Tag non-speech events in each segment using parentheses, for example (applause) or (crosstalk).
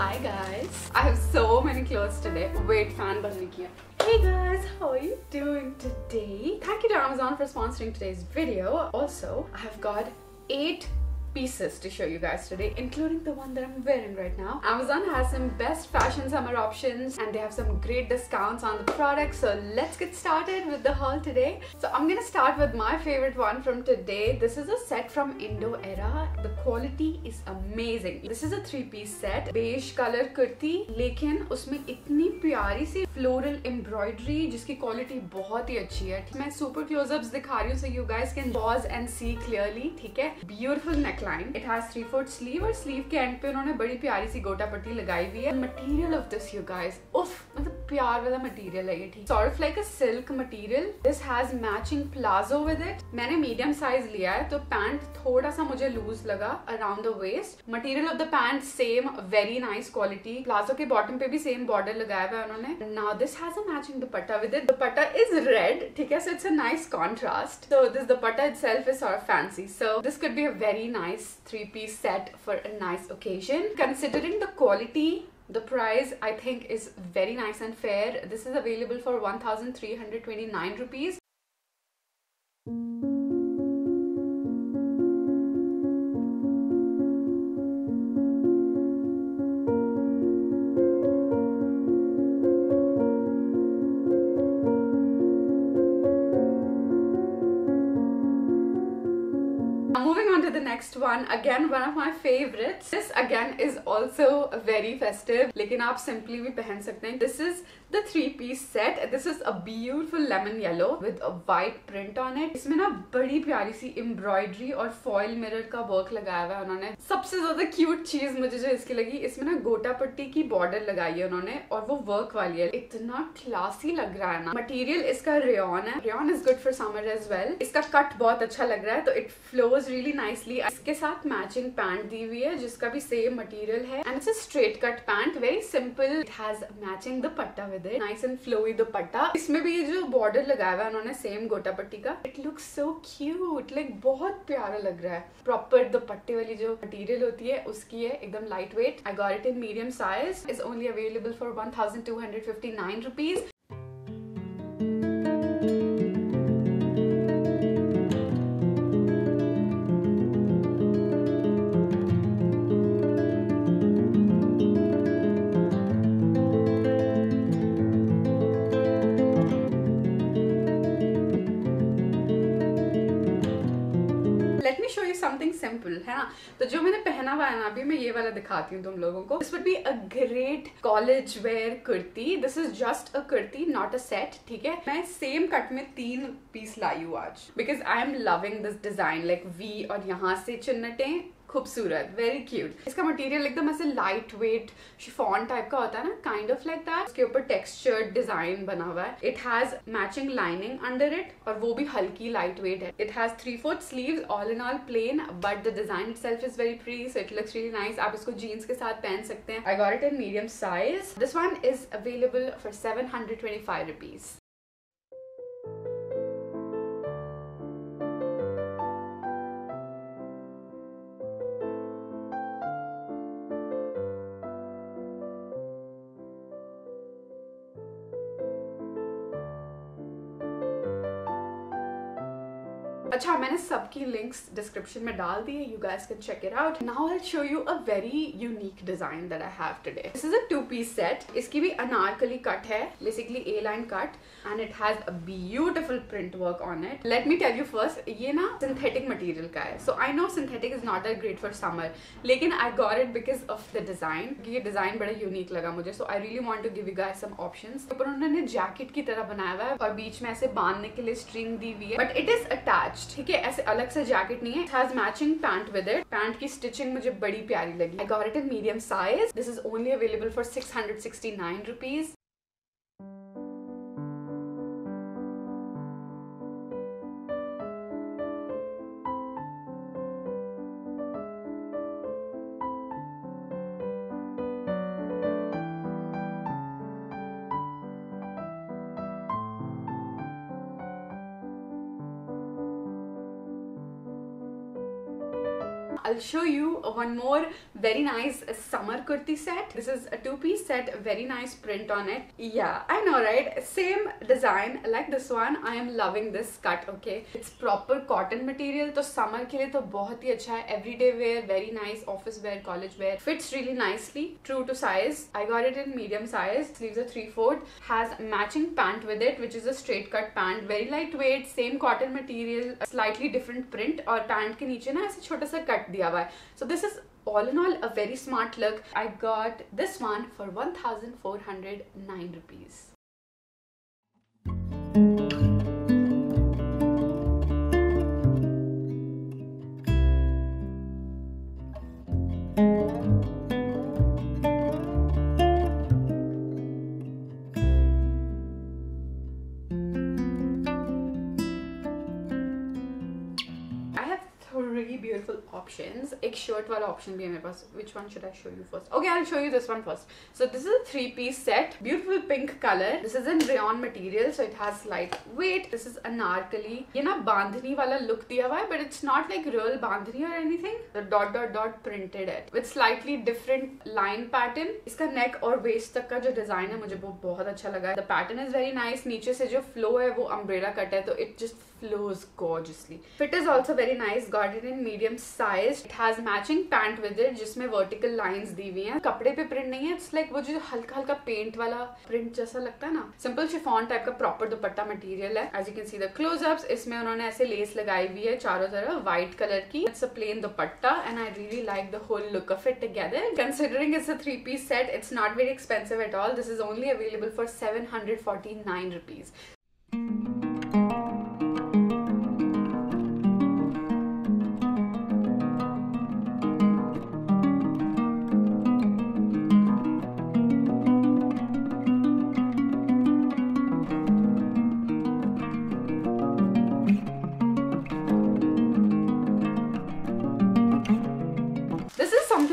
Hi guys. I have so many clothes today. Wait, fan ban. Hey guys, how are you doing today? Thank you to Amazon for sponsoring today's video. Also, I have got 8 pieces to show you guys today including the one that I'm wearing right now. Amazon has some best fashion summer options and they have some great discounts on the products so let's get started with the haul today. So I'm gonna start with my favorite one from today. This is a set from Indo Era. The quality is amazing. This is a three-piece set. Beige color kurti, लेकिन उसमें इतनी प्यारी सी floral embroidery जिसकी quality बहुत ही अच्छी है मैं super close-ups दिखा रही हूँ so you guys can pause and see clearly ठीक है neck neckline it has three fourth sleeve और स्लीव के एंड पे उन्होंने बड़ी प्यारी सी गोटा पट्टी लगाई हुई है material of this you guys उफ मतलब प्यार वाला मटेरियल है ये, ठीक? Sort of like a silk material this has matching palazzo with it मैंने मीडियम साइज़ लिया है तो पैंट थोड़ा सा मुझे लूज लगा around the waist material of the pant same very nice quality palazzo के बॉटम पे भी सेम बॉर्डर लगाया हुआ है उन्होंने. Now this has a matching dupatta with it dupatta is red ठीक है? So it's a nice contrast so this dupatta itself is sort fancy so this could be a very nice nice three-piece set for a nice occasion. Considering the quality the price I think is very nice and fair. This is available for 1329 rupees. Next one again one of my favorites this again is also very festive लेकिन आप simply भी पहन सकते हैं this is the three piece set this is a beautiful lemon yellow with a white print on it इसमें ना बड़ी प्यारी सी embroidery और foil mirror का work लगाया हुआ है उन्होंने सबसे ज़्यादा cute चीज़ मुझे जो इसकी लगी इसमें ना गोटा पट्टी की border लगाई है उन्होंने और वो work वाली है इतना classy लग रहा है ना material इसका rayon है rayon is good for summer as well इसका cut बहुत अच्छा लग रहा है तो it flows really nicely इसके साथ मैचिंग पैंट दी हुई है, जिसका भी सेम मटेरियल है. And it's straight cut pant very simple it has matching dupatta with it nice and flowy dupatta इसमें भी ये जो बॉर्डर लगाया हुआ है, उन्होंने सेम गोटा पट्टी का. It looks so cute like बहुत प्यारा लग रहा है. प्रॉपर दुपट्टे वाली जो मटेरियल होती है, उसकी है एकदम light weight I got it in medium size is only available for one thousand two hundred fifty nine rupees something simple है ना? तो जो मैंने पहना हुआ है ना, अभी मैं ये वाला दिखाती हूँ तुम लोगों को। This would be a great college wear kurti. This is just a kurti not a set ठीक है? मैं सेम कट में तीन पीस लाई हूँ आज। Because I am loving this design like we और यहाँ से चुन्नटे खूबसूरत वेरी क्यूट इसका मटेरियल एकदम ऐसे लाइट वेट शिफॉन टाइप का होता है ना काइंड ऑफ़ लाइक दैट इसके ऊपर टेक्सचर्ड डिज़ाइन बना हुआ है. It has matching lining under it और वो भी हल्की लाइट वेट है. It has three fourth sleeve all in all plain but the design itself is very pretty so it looks really nice आप इसको जीन्स के साथ पहन सकते हैं. I got it in medium size this one is available for seven hundred twenty five rupees मैंने सबकी links description में डाल दी है you guys can check it out now I show you a very unique design that I have today this is a two piece set इसकी भी Anarkali cut है basically A line cut and it has a beautiful print work on it let me tell you first ये ना synthetic material का है. So I know synthetic is not a great for summer लेकिन I got it because of the design ये design बड़ा unique लगा मुझे. So I really want to give you guys some options ऊपर उन्होंने jacket की तरह बनाया हुआ है, और बीच में ऐसे बांधने के लिए स्ट्रिंग दी हुई है बट इट इज़ अटैच ठीक है? ऐसे अलग से जैकेट नहीं है। Has matching pant with it pant की स्टिचिंग मुझे बड़ी प्यारी लगी। I got it in medium size this is only available for six hundred sixty nine rupees I'll show you one more very nice summer kurti set this is a two-piece set very nice print on it yeah i know right same design like this one i am loving this cut okay it's proper cotton material तो summer के लिए तो बहुत ही अच्छा है everyday wear very nice office wear college wear fits really nicely true to size i got it in medium size sleeves are three fourth has matching pant with it which is a straight cut pant very lightweight same cotton material slightly different print और pant के नीचे ना ऐसे छोटा सा cut DIY. So this is all in all a very smart look. I got this one for 1409 rupees. Really beautiful options एक shirt वाला option भी है मेरे पास which one should I show you first okay I'll show you this one first so this is a three piece set beautiful pink color this is in rayon material so it has light weight this is anarkali ये ना बांधनी वाला look दिया हुआ है but it's not like real bandhani or anything the dot dot dot printed it with slightly different line pattern इसका neck और waist तक का जो design है मुझे वो बहुत अच्छा लगा the pattern is very nice नीचे से जो flow है वो umbrella cut है तो it just flows gorgeously fit is also very nice it in medium size it has matching pant with it जिसमें वर्टिकल लाइन दी हुई है। कपड़े पे प्रिंट नहीं है इट्स लाइक वो जो हल्का हल्का पेंट वाला प्रिंट जैसा लगता है ना। सिंपल शिफॉन टाइप का प्रॉपर दुपट्टा मटेरियल है। As you can see the closeups इसमें उन्होंने ऐसे लेस लगाई हुई है चारों तरफ़ व्हाइट कलर की। It's a plain dupatta and I really like the whole look of it together considering it's a three piece set it's not very expensive at all this is only available for seven hundred forty nine rupees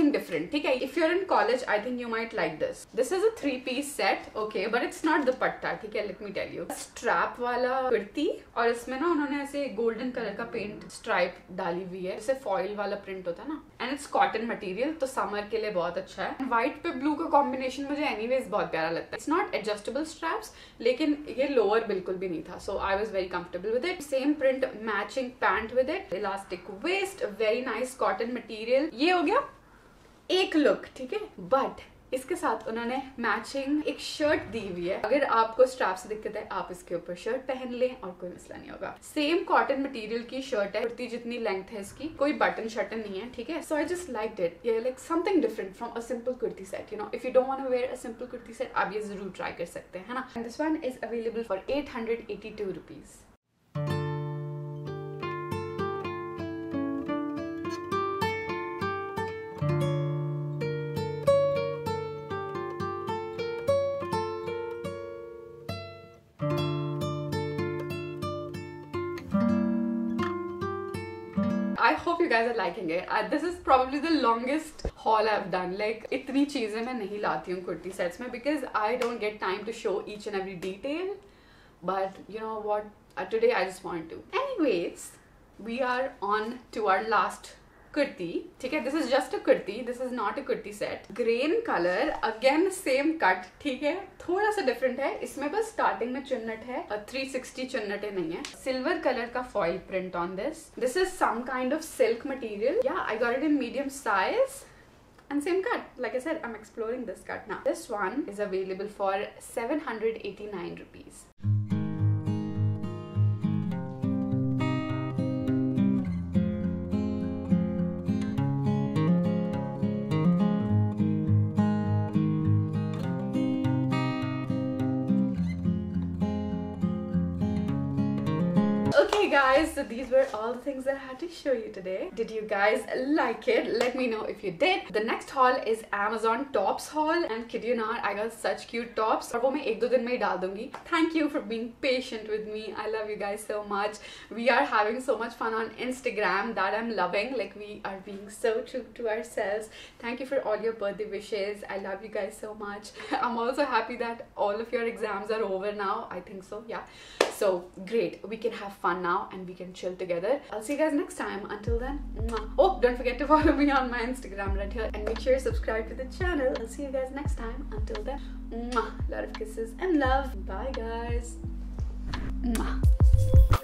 rupees different ठीक है you're in college I think you might like this this is a three piece set okay but it's not the patta ठीक है let me tell you strap वाला कुर्ती और इसमें ना उन्होंने ऐसे golden color का paint stripe डाली हुई है जैसे foil वाला print होता है ना and it's cotton material तो summer के लिए बहुत अच्छा है white पे blue का combination मुझे anyways बहुत प्यारा लगता है it's not adjustable straps लेकिन ये lower बिल्कुल भी नहीं था so I was very comfortable with it same print matching pant with it elastic waist very nice cotton material ये हो गया एक लुक ठीक है? बट इसके साथ उन्होंने मैचिंग एक शर्ट दी हुई है। अगर आपको स्ट्रैप से दिक्कत है, आप इसके ऊपर शर्ट पहन लें और कोई मसला नहीं होगा। सेम कॉटन मटेरियल की शर्ट है, कुर्ती जितनी लेंथ है इसकी, कोई बटन शटन नहीं है, ठीक है? So I just like it ये like something different from a simple kurti set you know if you don't want wear a simple kurti set आप ये ज़रूर ट्राई कर सकते हैं ना? This one is available for eight hundred eighty two I hope you guys are liking it. Uh, this is probably the longest haul I've done. Like इतनी चीज़ें मैं नहीं लाती हूँ कुर्ती सेट्स में because I don't get time to show each and every detail. But you know what? Uh, today I just want to. Anyways, we are on to our last kurti, ठीक है? This is just a kurti this is not a kurti set green colour again same cut ठीक है? थोड़ा सा different है। इसमें बस starting में चुन्नट है और 360 चुन्नटे नहीं है। सिल्वर कलर का foil print on this this is some kind of silk material या I got it in medium size and same cut. Like i said, i'm exploring this cut now. This one is available for 789 rupees. guys so these were all the things that i had to show you today did you guys like it let me know if you did the next haul is amazon tops haul and kid you not i got such cute tops और वो मैं एक दो दिन में ही डाल दूंगी thank you for being patient with me i love you guys so much we are having so much fun on instagram that i'm loving like we are being so true to ourselves thank you for all your birthday wishes i love you guys so much (laughs) i'm also happy that all of your exams are over now i think so yeah so great we can have fun now and we can chill together. I'll see you guys next time. Until then, mwah. oh, don't forget to follow me on my Instagram right here and make sure you subscribe to the channel. I'll see you guys next time. Until then, mwah. lot of kisses and love. Bye, guys. Mwah.